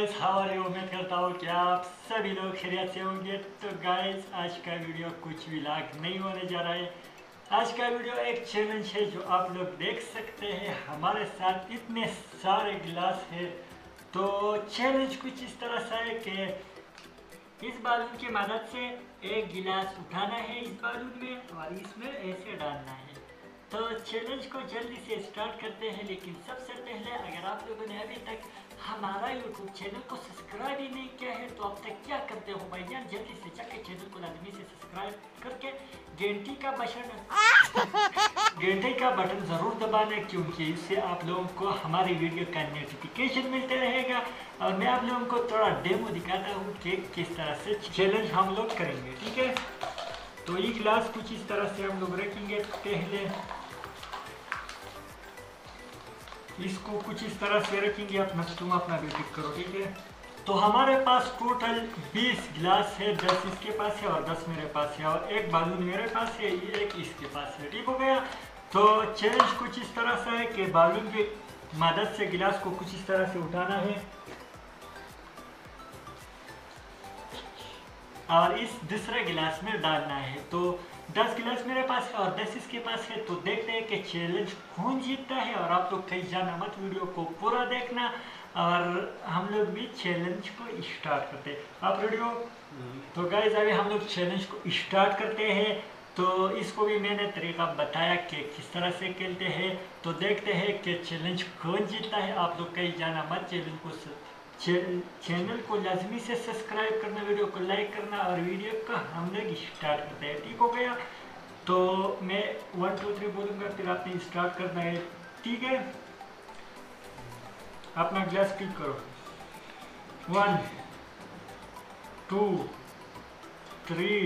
Guys how are you उम्मीद करता हूँ कि आप सभी लोग खैरियत से होंगे। तो गाइस आज का वीडियो कुछ भी लाख नहीं होने जा रहा है। आज का वीडियो एक चैलेंज है जो आप लोग देख सकते हैं। हमारे साथ इतने सारे गिलास है। तो चैलेंज कुछ इस तरह सा है कि इस बालून की मदद से एक गिलास उठाना है इस बालून में और इसमें ऐसे डालना है। तो चैलेंज को जल्दी से स्टार्ट करते हैं लेकिन सबसे पहले अगर आप लोगों ने अभी तक हमारा यूट्यूब चैनल को सब्सक्राइब ही नहीं किया है तो अब तक क्या करते हो भाई जान? जल्दी से जाकर चैनल को लाजमी से सब्सक्राइब करके घंटी का बटन घंटे का बटन ज़रूर दबाना क्योंकि इससे आप लोगों को हमारी वीडियो का नोटिफिकेशन मिलते रहेगा। और मैं आप लोगों को थोड़ा डेमो दिखाता हूँ कि किस तरह से चैलेंज हम लोग करेंगे ठीक है? तो ये क्लास कुछ इस तरह से हम लोग रखेंगे। पहले इसको कुछ इस तरह से रखेंगे अपना तुम अपना भी पिक करो ठीक है तो हमारे पास टोटल 20 गिलास है 10 इसके पास है और 10 मेरे पास है और एक बालून मेरे पास है एक इसके पास है। ठीक हो गया? तो चैलेंज कुछ इस तरह से है कि बालून की मदद से गिलास को कुछ इस तरह से उठाना है। और इस दूसरे गिलास में डालना है। तो दस गिलास मेरे पास है और दस इसके पास है। तो देखते हैं कि चैलेंज कौन जीतता है और आप लोग कहीं जाना मत वीडियो को पूरा देखना और हम लोग भी चैलेंज को स्टार्ट करते हैं। आप वीडियो तो गाइज़ अभी हम लोग चैलेंज को स्टार्ट करते हैं। तो इसको भी मैंने तरीका बताया कि किस तरह से खेलते हैं। तो देखते हैं कि चैलेंज कौन जीतता है। आप लोग कहीं जाना मत चैलेंज को चैनल को लाजमी से सब्सक्राइब करना वीडियो को लाइक करना और वीडियो का हम लोग स्टार्ट करते हैं। ठीक हो गया? तो मैं वन टू थ्री बोलूँगा, फिर आपने स्टार्ट करना है। ठीक है? अपना ग्लास क्लिक करो। वन टू थ्री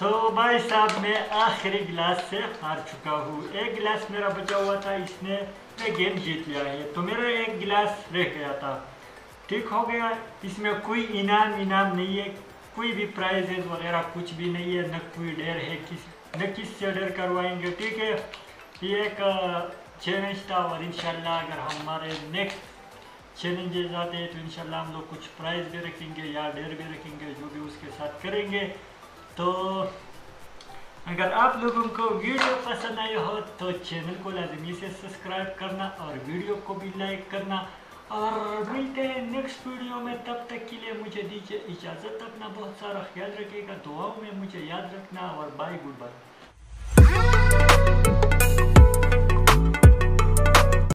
तो भाई साहब मैं आखिरी गिलास से हार चुका हूँ एक गिलास मेरा बचा हुआ था इसने मैं गेम जीत लिया है तो मेरा एक गिलास रह गया था ठीक हो गया इसमें कोई इनाम इनाम नहीं है कोई भी प्राइजेज वगैरह कुछ भी नहीं है न कोई डर है किस न किस से डर करवाएँगे ठीक है ये एक चैलेंज था और इंशाल्लाह अगर हमारे नेक्स्ट चैलेंजेस आते हैं तो इंशाल्लाह हम लोग कुछ प्राइज भी रखेंगे या डेर भी रखेंगे जो भी उसके साथ करेंगे तो अगर आप लोगों को वीडियो पसंद आई हो तो चैनल को लाजमी से सब्सक्राइब करना और वीडियो को भी लाइक करना। और मिलते हैं नेक्स्ट वीडियो में। तब तक के लिए मुझे दीजिए इजाज़त। अपना बहुत सारा ख्याल रखिएगा, दुआओं में मुझे याद रखना और बाय गुड बाय